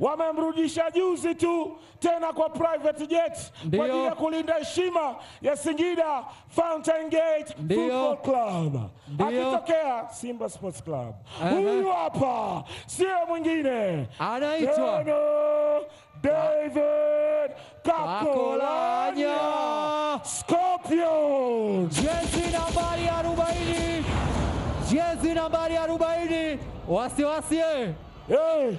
Wamemrudisha juzi tu tena kwa private jet kwa ajili ya kulinda heshima ya Singida Fountain Gate. Football Club. Akitokea Simba Sports Club. Huyu hapa sio mwingine. Anaitwa David Kakolanya. Scorpio, jezi nambari 40, jezi nambari 40. Wasiwasi eh. Hey,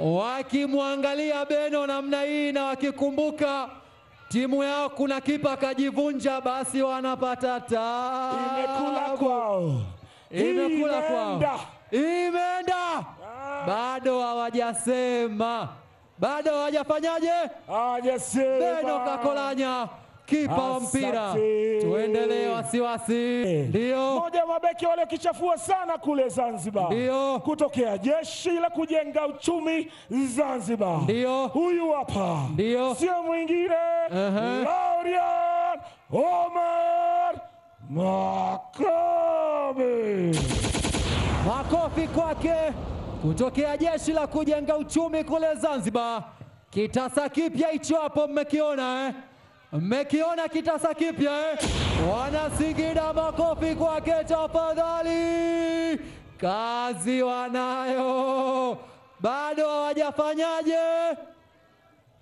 wakimwangalia Beno namna hii na wakikumbuka timu yao kuna kipa kajivunja, basi wanapata tabu. imekula kwao, Imekula kwao. Imeenda. Imeenda, bado hawajasema, bado hawajafanyaje? hawajasema. Beno Kakolanya kipa wa mpira, tuendelee. Wasiwasi ndio, Mmoja wa mabeki waliokichafua sana kule Zanzibar, Ndio. kutokea jeshi la kujenga uchumi Zanzibar. Ndio. huyu hapa, Ndio. sio mwingine Ehe. Laurian Omar Makame. makofi kwake kutokea jeshi la kujenga uchumi kule Zanzibar. Kitasa kipya hicho hapo, mmekiona eh? Mmekiona kitasa kipya eh? Wana Singida, makofi kwake tafadhali. Kazi wanayo, bado hawajafanyaje?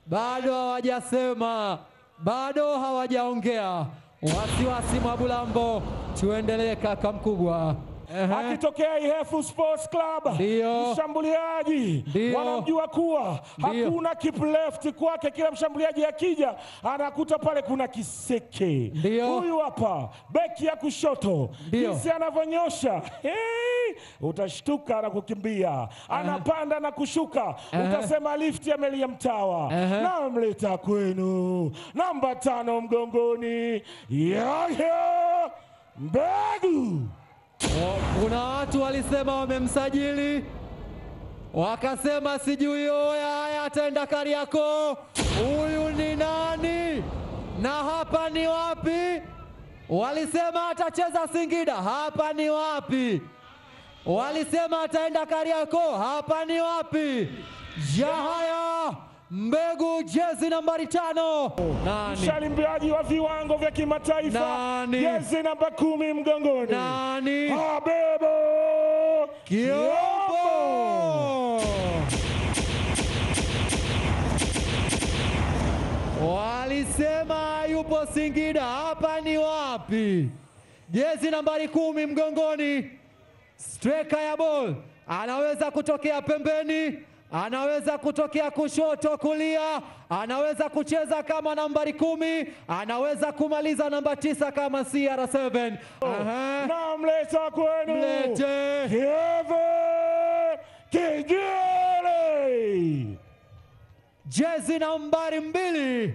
Bado hawajasema, bado hawajaongea. Wasiwasi Mwabulambo, tuendelee kaka mkubwa. Ehe. akitokea Ihefu Sports Club, Ndio. mshambuliaji wanamjua kuwa Dio. hakuna keep left kwake. Kila mshambuliaji akija anakuta pale kuna kiseke. Huyu hapa beki ya kushoto, jinsi anavyonyosha hey, utashtuka na kukimbia, anapanda na kushuka, utasema lifti amelia mtawa. Ehe. Namleta kwenu namba tano mgongoni, Yahya Mbegu. Kuna watu walisema wamemsajili wakasema sijui oya haya ataenda Kariakoo. Huyu ni nani na hapa ni wapi? Walisema atacheza Singida, hapa ni wapi? Walisema ataenda Kariakoo, hapa ni wapi? Yahaya Mbegu, jezi nambari tano. Nani? mshalimbiaji wa viwango vya kimataifa, Nani? jezi namba kumi mgongoni, Nani? Abebo Kiombo. Walisema yupo Singida, hapa ni wapi? Jezi nambari kumi mgongoni, striker ya ball, anaweza kutokea pembeni, anaweza kutokea kushoto, kulia, anaweza kucheza kama nambari kumi, anaweza kumaliza namba tisa kama CR7. Aha. namleta kwenu Mlete. Kieve jezi nambari mbili,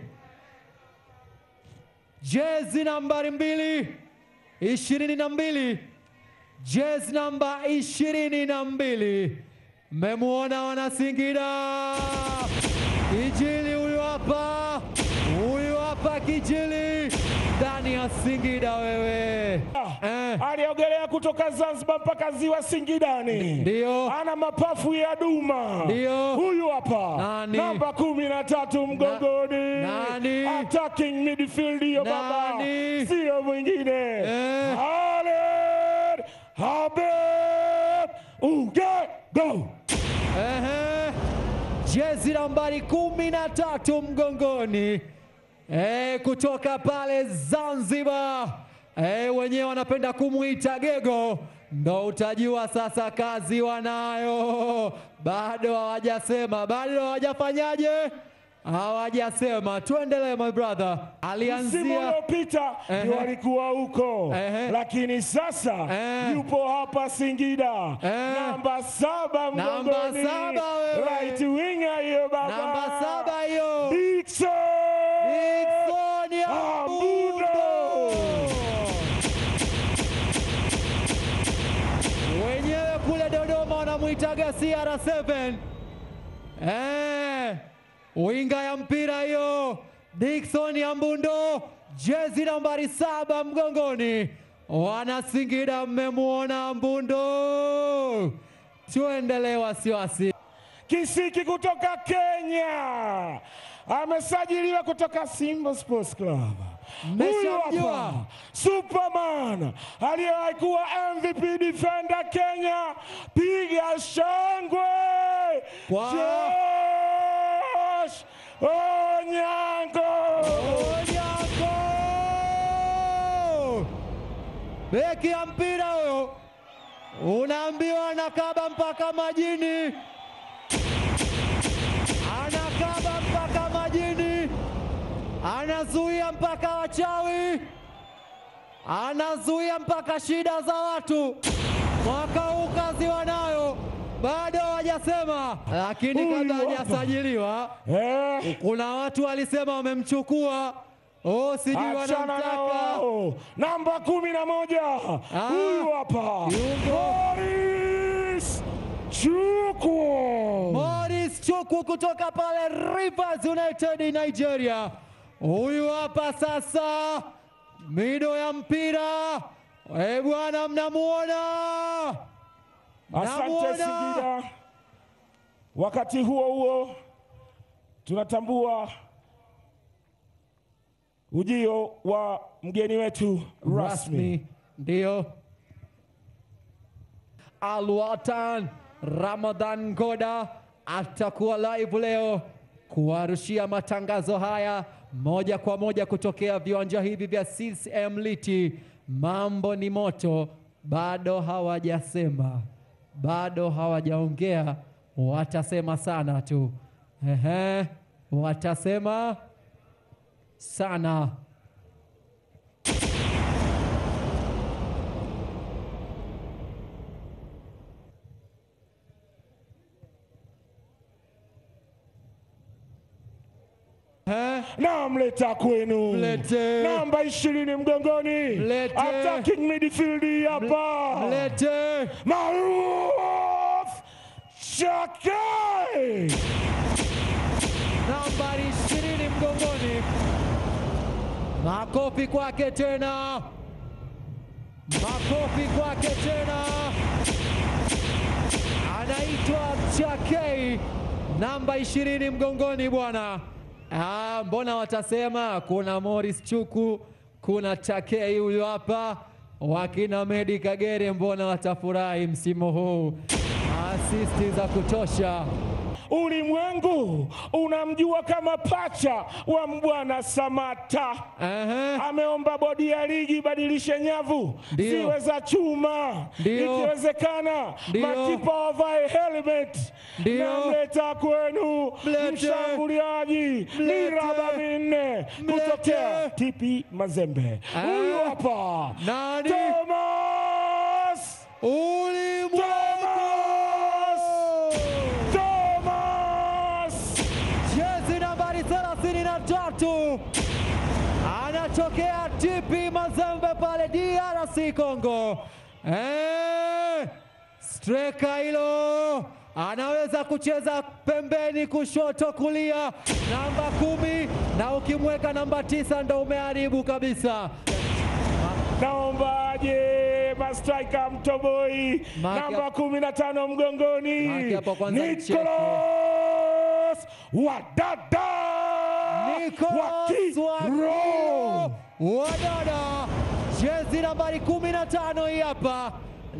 jezi nambari mbili, ishirini na mbili, jezi namba ishirini na mbili. Mmemwona wana Singida, Kijili huyu hapa, huyu hapa Kijili ndani ya Singida wewe eh. Aliogelea kutoka Zanzibar mpaka ziwa Singidani, Ndio. ana mapafu ya duma. Ndio. Huyu hapa Nani? namba kumi na tatu mgongoni, nani? attacking midfield hiyo baba, Nani? sio mwingine Eh. Jezi nambari kumi na tatu mgongoni. E, kutoka pale Zanzibar. E, wenyewe wanapenda kumwita Gego, ndo utajua sasa kazi wanayo. Bado hawajasema, bado hawajafanyaje, hawajasema. Tuendelee my brother, Msimu alianzia uliopita Ehe. ndio alikuwa huko, lakini sasa yupo hapa Singida, namba saba Namba mgongoni, right winger hiyo baba, namba saba hiyo. Wenyewe kule Dodoma wanamuitaga CR7 eh, winga ya mpira hiyo. Dickson ya Mbundo, jezi nambari saba mgongoni. Wana Singida, mmemwona Mbundo, tuendelee wasiwasi. Kisiki kutoka Kenya. Amesajiliwa kutoka Simba Sports Club. Huyu hapa Superman aliyewahi kuwa MVP defender Kenya, piga shangwe. Kwa- Onyango. Onyango! Beki ya mpira huyo, unaambiwa anakaba mpaka majini, anakaba mpaka majini, anazuia mpaka wachawi, anazuia mpaka shida za watu. Mwaka huu kazi wanayo, bado hawajasema, lakini kabla hajasajiliwa Eh, kuna watu walisema wamemchukua, oh, sijui wanamtaka. Namba kumi na moja huyu hapa. Morris Chukwu. Morris Chukwu kutoka pale Rivers United Nigeria. Huyu hapa sasa, mido ya mpira ebwana bwana, mnamuona Asante. Singida. Wakati huo huo tunatambua ujio wa mgeni wetu rasmi. ndio Alwatan Ramadhan Goda atakuwa live leo kuwarushia matangazo haya moja kwa moja kutokea viwanja hivi vya CCM Liti. Mambo ni moto, bado hawajasema, bado hawajaongea, watasema sana tu. Ehe, watasema sana. Eh? Namleta kwenu Mlete. namba ishirini mgongoni, Mlete. attacking midfield hapa Mlete Maruf Chakai. nambari ishirini mgongoni. Makofi kwake tena, makofi kwake tena. Anaitwa Chakei, namba ishirini mgongoni bwana. Ah, mbona watasema kuna Morris Chuku, kuna Chakei huyo hapa, wakina Medi Kagere, mbona watafurahi msimu huu? Asisti za kutosha. Ulimwengu unamjua kama pacha wa Mbwana Samata. Aha. Ameomba bodi ya ligi ibadilishe nyavu ziwe za chuma, ikiwezekana makipa wavae helmet. Namleta kwenu mshambuliaji miraba minne kutokea TP Mazembe. Ah. Huyu hapa Thomas Ulimwengu! Anatokea TP Mazembe pale DRC Congo. Eh, streka hilo anaweza kucheza pembeni, kushoto, kulia, namba kumi, na ukimweka namba tisa ndo umeharibu kabisa. naomba aje mastrika mtoboi namba kumi na tano mgongoni Nicolas Wadada Nicolas Wakiro. Wakiro Wadada, jezi nambari 15 hii hapa.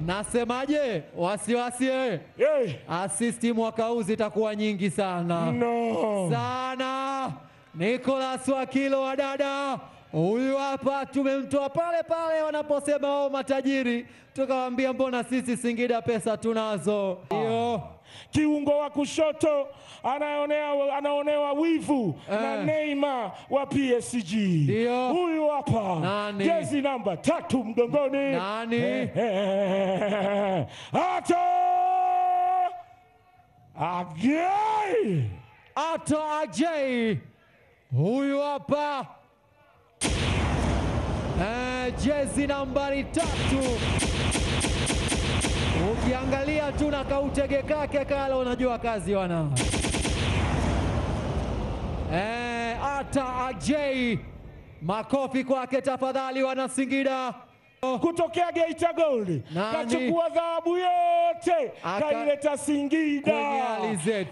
Nasemaje? Wasiwasi wewe Hey, Asisti mwaka huu zitakuwa nyingi sana no. sana. Nicolas Wakilo wa dada huyu hapa, tumemtoa pale pale wanaposema wao matajiri, tukawaambia mbona sisi Singida pesa tunazo. Hiyo kiungo wa kushoto anaonea, anaonewa wivu na Eh. Neymar wa PSG. Ndio. Huyu hapa Nani? jezi namba tatu mgongoni. Nani? Eh, eh, Ato Ato Ajay huyu hapa eh, jezi nambari tatu. Ukiangalia tu na kautege kake kala, unajua kazi wana eh, Ata ajei makofi kwake tafadhali, wana Singida. kutokea Geita Gold kachukua dhahabu yote kaileta Singida.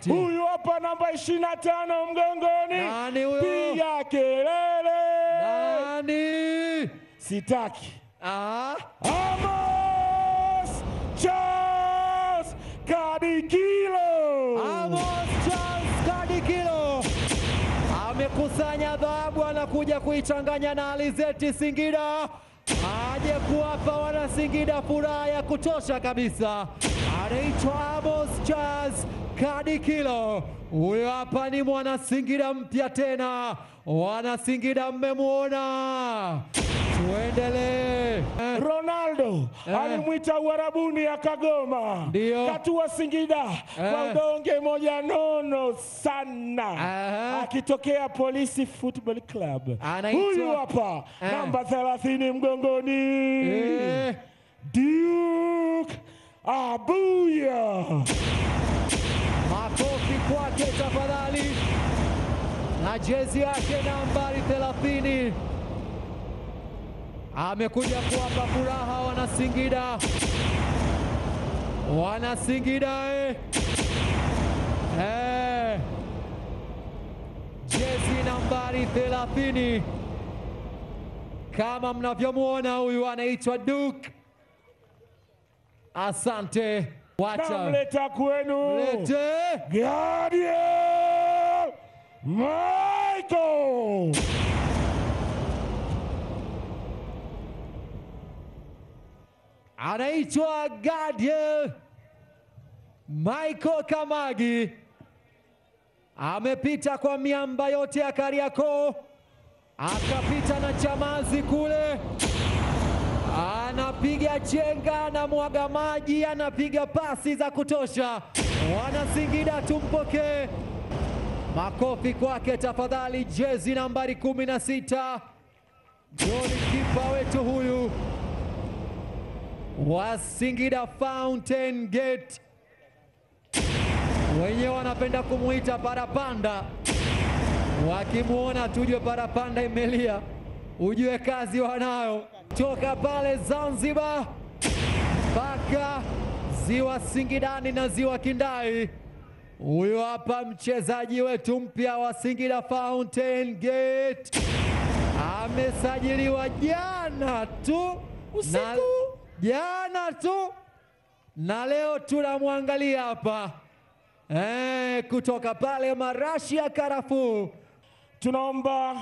Huyu hapa namba 25 mgongoni, piga kelele, Nani? Sitaki Ah, Amos Charles Kadikilo. Amos Charles Kadikilo amekusanya dhahabu, anakuja kuichanganya na alizeti Singida, aje kuwapa wana Singida furaha ya kutosha kabisa. Anaitwa Amos Charles Kadikilo, huyo hapa ni mwana Singida mpya tena. Wana Singida mmemwona, tuendelee. Eh. Ronaldo Eh. alimwita Uarabuni akagoma, katua Singida kwa Eh. udonge moja nono sana, Aha. akitokea Polisi Football Club. Huyu hapa Eh. namba 30 mgongoni, Eh. Duke Abuya. Makofi kwake tafadhali, na jezi yake nambari 30 amekuja kuwapa furaha wana Singida, wana Singida eh. Eh. Jezi nambari 30 kama mnavyomwona, huyu anaitwa Duke. Asante, wacha Namleta kwenu mlete Gadiel Michael. Anaitwa Gadiel Michael Kamagi, amepita kwa miamba yote ya Kariakoo, akapita na Chamazi kule, anapiga chenga, anamwaga maji, anapiga pasi za kutosha. Wanasingida tumpokee, makofi kwake tafadhali. Jezi nambari kumi na sita, golikipa wetu huyu wa Singida Fountain Gate, wenyewe wanapenda kumuita parapanda. Wakimwona tujue parapanda imelia, ujue kazi wanayo. Toka pale Zanzibar mpaka ziwa Singidani na ziwa Kindai. Huyu hapa mchezaji wetu mpya wa Singida Fountain Gate amesajiliwa jana tu Usiku. Na jana tu na leo tunamwangalia hapa eh, kutoka pale marashi ya karafuu. Tunaomba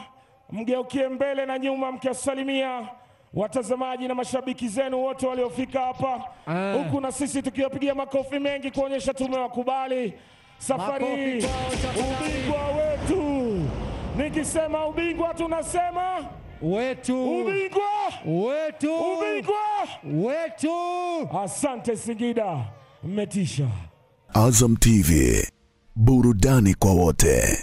mgeukie mbele na nyuma mkiwasalimia watazamaji na mashabiki zenu wote waliofika hapa Ah. huku, na sisi tukiwapigia makofi mengi kuonyesha tumewakubali safari ubingwa wetu. Nikisema ubingwa tunasema wetu ubingwa, wetu ubingwa. wetu. Asante Singida, mmetisha. Azam TV, burudani kwa wote.